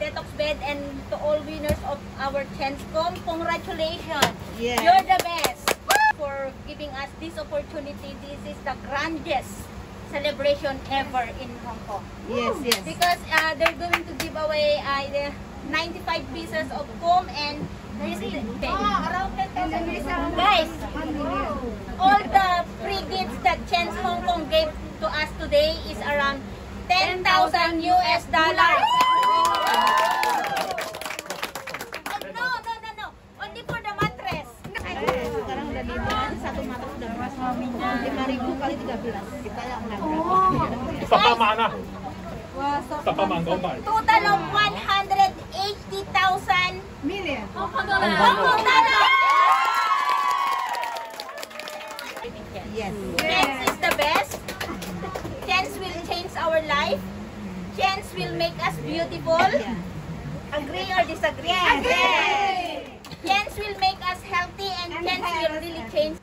Detox Bed and to all winners of our Chance Com. Congratulations! Yes. You're the best for giving us this opportunity. This is the grandest celebration ever in Hong Kong. Yes, yes. Because uh, they're going to give away uh, the 95 pieces of comb and there is Guys, all the free gifts that Chance Hong Kong gave to us today is around 10,000 US dollars. 5,000 kali 13. Kita yang nabrak. Isa pa mana. Isa pa. Total of 180,000 million. Oh, total Yes. Chance is the best. Chance will change our life. Chance will make us beautiful. Agree or disagree? Agree. Chance will make us healthy and, and chance will really change.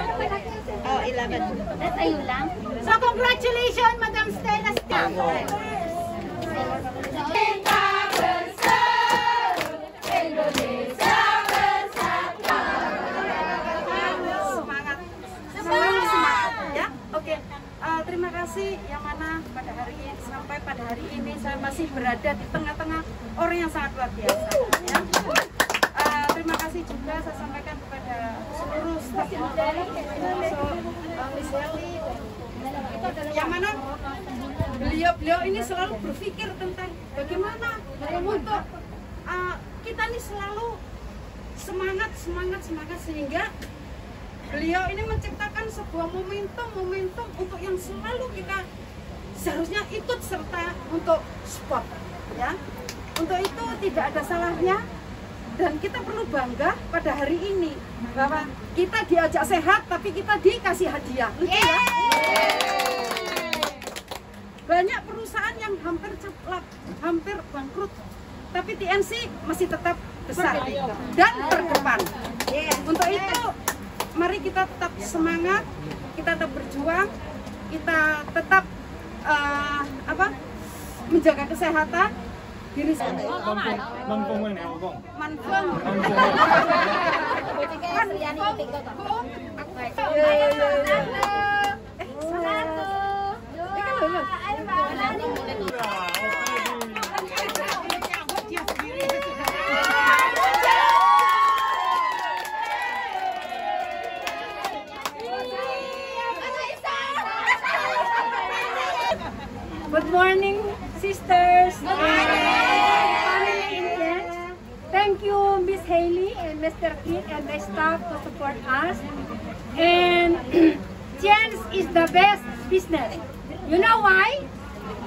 Oh, 11. That's ayun lang. So, congratulations, Madam Stella semangat semangat semangat ya oke Eh, terima kasih yang mana pada hari ini sampai pada hari ini saya masih berada di tengah-tengah orang yang sangat luar biasa ya Eh, kasih juga saya sampaikan kepada seluruh staf hotel termasuk Miss yang mana beliau-beliau ini selalu berpikir tentang bagaimana untuk eh, kita ini selalu semangat semangat semangat sehingga beliau ini menciptakan sebuah momentum-momentum untuk yang selalu kita seharusnya ikut serta untuk sport ya. Untuk itu tidak ada salahnya dan kita perlu bangga pada hari ini bahwa kita diajak sehat tapi kita dikasih hadiah. Lucu ya? Banyak perusahaan yang hampir ceplak hampir bangkrut tapi TNC masih tetap besar dan terdepan untuk itu mari kita tetap semangat, kita tetap berjuang, kita tetap eh, apa menjaga kesehatan Mân Phương Nguyên này Hồ Phương. Mân Phương. Mân Phương. Mân Phương. To support us. And chance is the best business. You know why?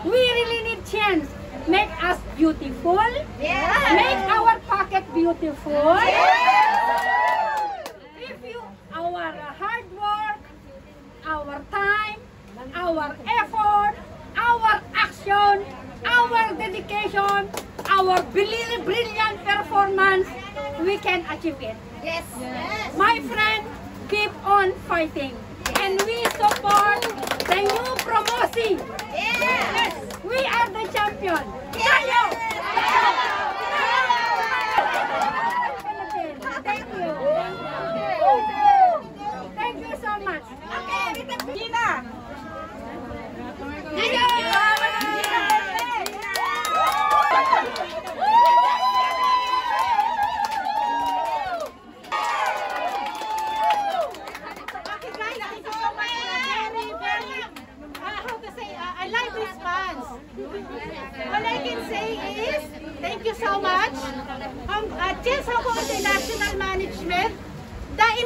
We really need chance. Make us beautiful. Make our pocket beautiful. Yeah. If you our hard work, our time, our effort, our action, our dedication, our brilliant, brilliant performance, we can achieve it. Yes. Yes. My friend, keep on fighting. And we support the new promotion. Yes. We are the champion. Tayo! Thank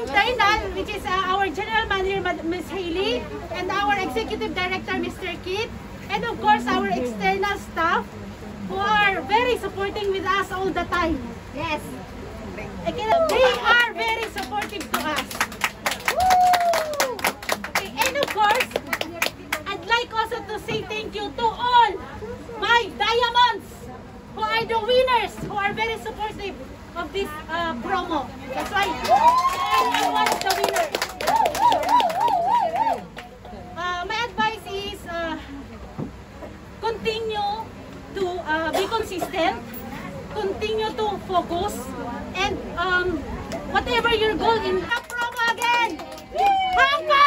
internal, which is uh, our general manager, Ms. Haley, and our executive director, Mr. Kit, and of course our external staff, us all the time. Yes. They are very supportive to us. Okay, and of course, I'd like also to say thank you to all my diamonds who are the winners, who are very supportive of this uh, promo. That's why I am one of the winners. Uh, my advice is uh, continue to uh, be consistent, continue to focus, and um, whatever your goal in promo again. Hong Kong!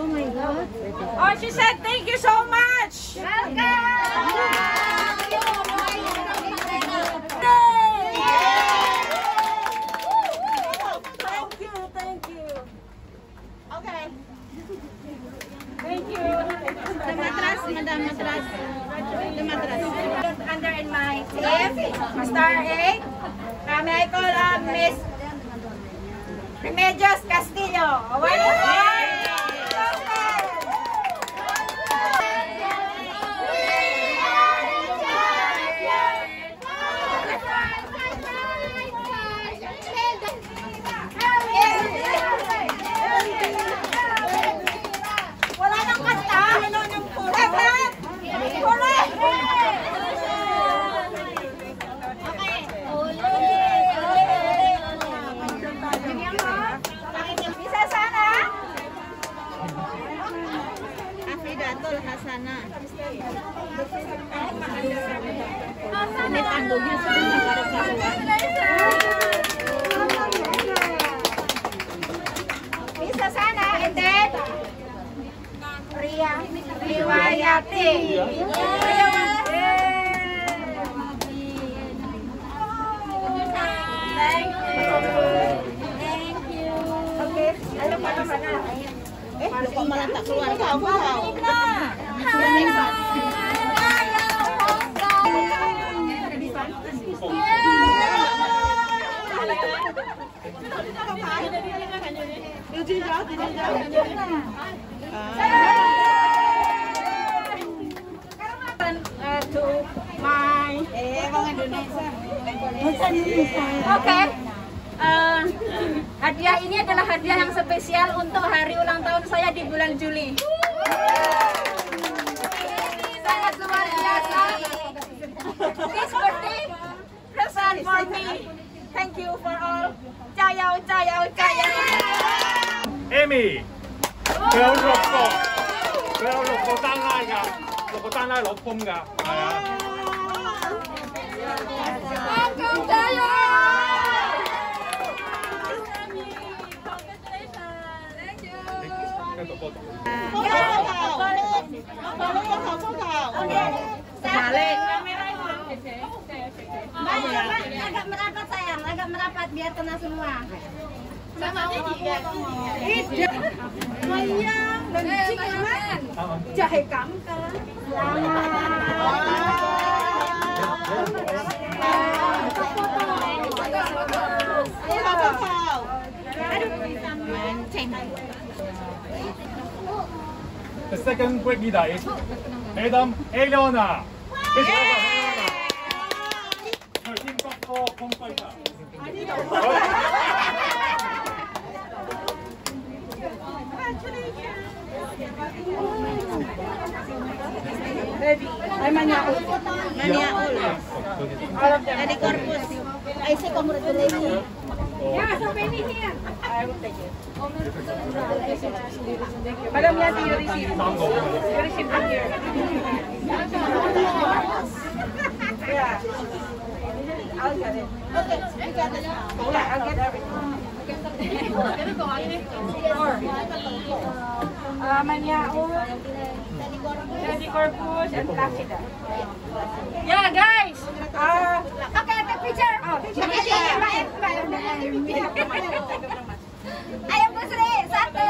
Oh my God. Oh, she said thank you so much! Thank you, thank you. Okay. Thank you. Matras, madam, matras. The matras. Under in my team, star 8. Uh, may I Miss Remedios Castillo. Award Eh, lu kok malah tak keluar kau kau. Uh, to my Eh, bang Indonesia. Oke. Eh, hadiah ini adalah hadiah yang spesial untuk hari ulang tahun saya di bulan Juli. Sangat luar biasa. This birthday present for me. Thank you for all. Cayau, cayau, cayau. Amy，佢有六个，佢有六个单拉㗎，六个单拉攞封㗎，系啊。 Welcome, cayau. Balik. Sayang, agak merapat. The second Greek leader is Adam Eleona. Please welcome Eleona. Her team got four point fighter. Baby, ay All I say congratulations. Yeah, so Penny here. I will take it. Madam Yanti, you receive. You receive from here. Yeah. I'll get it. Yeah, I'll get everything. Uh, Maniao, Teddy Corpus, and Placida. Yeah, guys. Ah, Okay, take picture. oh, Ayo Bu Sri, satu.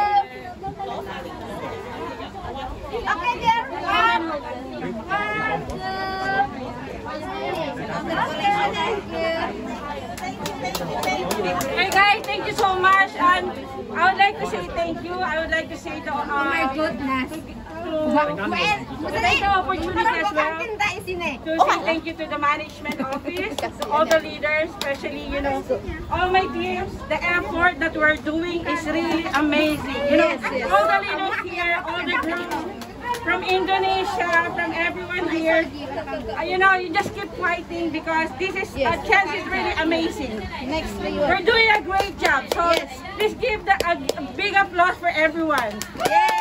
Oke, dear. One. One, Hey guys, thank you so much. And I would like to say thank you. I would like to say to, uh, oh my goodness. To, to Thank you opportunity as well. To thank you to the management office, all the leaders, especially, you know, all my teams. The effort that we're doing is really amazing. You know, all the leaders here, all the groups, from Indonesia, from everyone here. Uh, you know, you just keep fighting because this is yes. Uh, a chance is really amazing. Next We're doing a great job. So yes. please give the, a, a, big applause for everyone. Yay!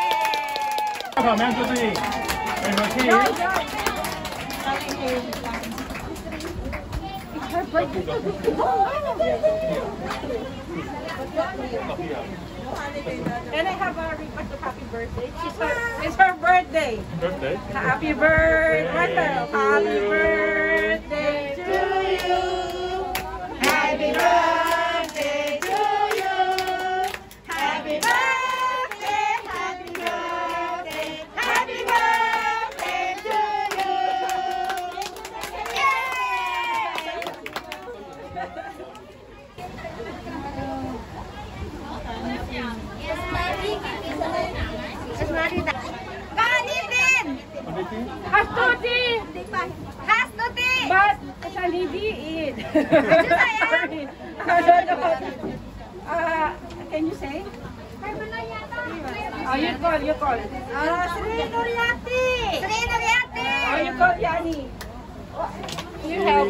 And I have a request of happy birthday. She's her, it's her birthday. birthday. Happy birthday. Happy birthday Hastuti! Hastuti. But it. sayang. uh, can you say? Oh, you call, you call. Oh, Sri Nuryati. Sri Nuryati. Oh, you call Yani. You help.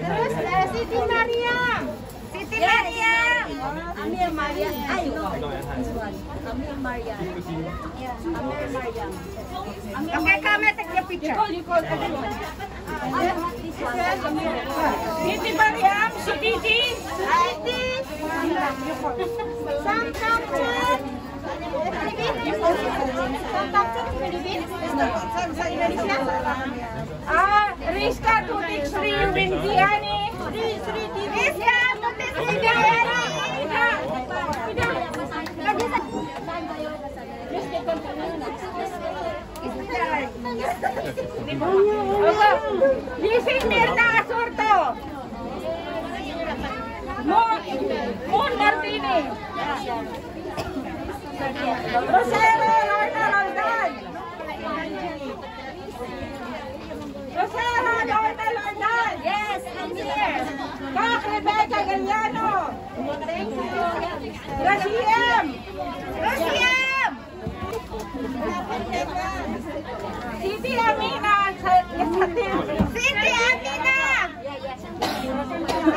Terus eh, Siti Mariam. Siti Mariam. Amir Mariam. Ayo. Amir Mariam. Amir Mariam. Okay, come and take the You picture. call, you call everyone. Siti Mariam, si Titi. Sam Thompson. Sam Philippines. Ah, Rizka Tutik Sri Windiani. Rizka, Tutis Indiani. Mirna Asurto. Moon, Martini. Rosero. Rosero. Yes, I'm here. Kak Rebecca Galliano. Raciem. Rosiam. Siti Amina. Sa-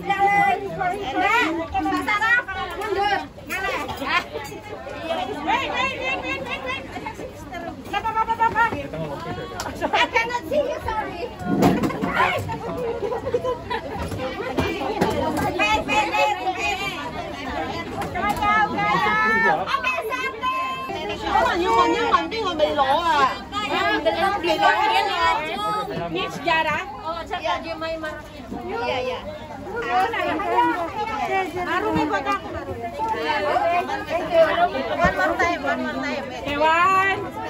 down. Enak. Masarap. Mundur. Mana? Ah. Wait, wait, wait, wait, wait, wait. Papa, papa, papa. I cannot see you, sorry. Wait, wait, wait, wait. Kaya, kaya. Okay, Sante. Miss Jara. Iya, iya. One more time, one more time. Ewan.